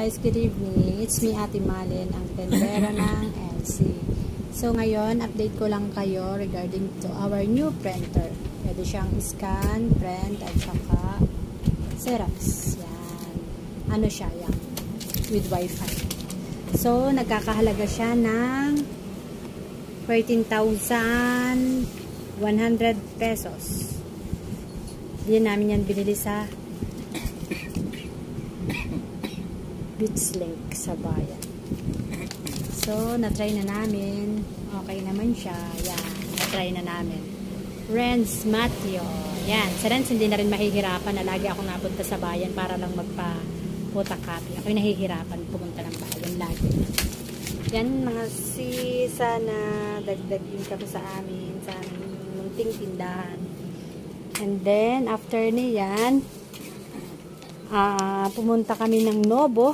guys, good evening. It's me Ate Malin, ang tendera ng LC. So ngayon, update ko lang kayo regarding to our new printer. Pwede siyang scan, print, at saka Xerox. Yan. Ano siya, yan. With Wi-Fi. So, nagkakahalaga siya ng 13,100 pesos. Hindi namin yan binili sa Beach Link sa bayan. So, na-try na namin. Okay naman siya. Yan. Na-try na namin. Renz Mateo. Yan. Sa Renz, hindi na rin mahihirapan na lagi ako napunta sa bayan para lang magpa-photocopy. Ako'y nahihirapan pumunta ng bayan lagi. Yan, mga si sana dagdag yun kami sa amin, sa aming munting tindahan. And then, after niyan, uh, pumunta kami ng Nobo.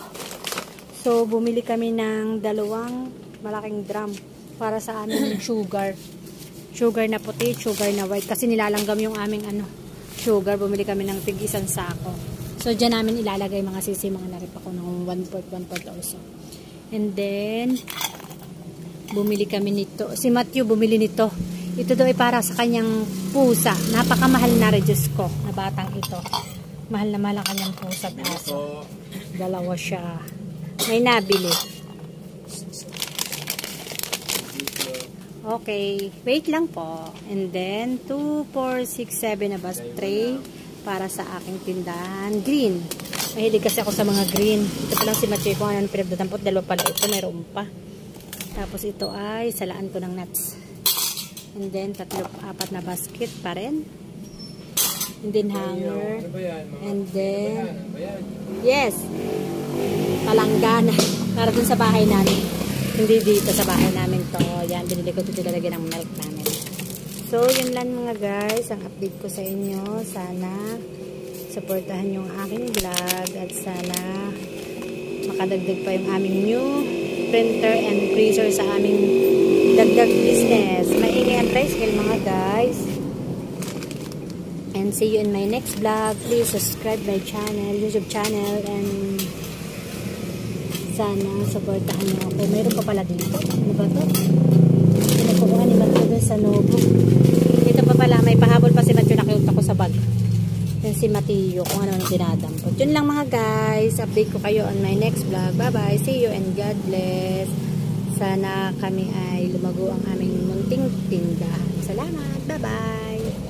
So, bumili kami ng dalawang malaking drum para sa aming sugar. Sugar na puti, sugar na white. Kasi nilalanggam yung aming ano, sugar. Bumili kami ng tig isang sako. So, dyan namin ilalagay mga sisi, mga narip ako ng 1 port, 1 port also. And then, bumili kami nito. Si Matthew bumili nito. Ito daw ay para sa kanyang pusa. Napakamahal na reduce ko na batang ito. Mahal na mahal ang kanyang pusa at aso. Dalawa siya. May nabili. Okay. Wait lang po. And then, 2, 4, 6, 7 na bus tray para sa aking tindahan. Green. Mahilig kasi ako sa mga green. Ito pa lang si Matthew kung anong pinagdadampot. Dalawa pala ito. Mayroon pa. Tapos ito ay salaan ko ng nuts. And then, tatlo, apat na basket pa rin. And then hanger. And then, yes, palanggana. Para dun sa bahay namin. Hindi dito sa bahay namin to. Yan, binili ko dito lalagyan ng milk namin. So, yun lang mga guys. Ang update ko sa inyo. Sana, supportahan yung aking vlog. At sana, makadagdag pa yung aming new printer and freezer sa aming dagdag business. Maingay ang tricycle mga guys. And see you in my next vlog. Please subscribe my channel, YouTube channel, and sana supportahan niyo ako. Mayroon pa pala dito. Ano ba to? Pinakukuha ni Matthew sa Novo. Dito pa pala, may pahabol pa si Matthew. Nakita ko sa bag. Yan si Matthew, kung ano ang dinadampot. Yun lang mga guys. Update ko kayo on my next vlog. Bye-bye. See you and God bless. Sana kami ay lumago ang aming munting tindahan. Salamat. Bye-bye.